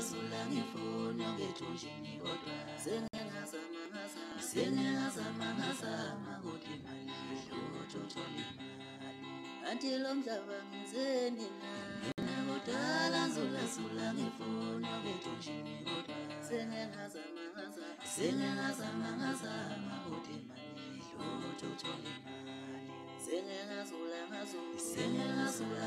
zula ngifuna ngethunjini kodwa. Sengingazama ngazama sengingazama ngazama kodwa. Imali idlutho uthola imali ngizeni na mina kudala zula zula ngifuna ngethunjini kodwa. sengingazama ngazama sengingazama ngazama kodwa imali sengingazula ngazula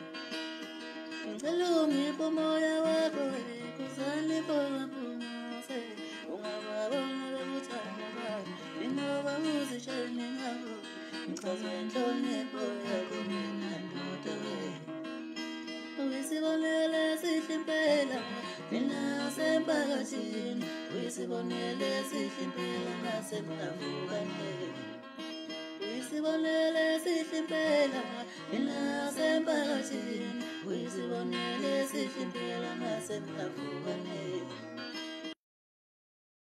wena. Ngicela ungiphe umoya wakho kuzanipho ngaphumuse. Ungababona bekuthanda manje, ingoba uzishayile nabo. Ngicazwa inhlonipho yakho mina ndoda wena. Uyisibonele sihle impela mina ngasemphakathini Uyisibonele sihle impela ngasemkavukaneni Uyisibonele sihle impela mina ngasemphakathini Uyisibonele sihle impela ngasemkavukaneni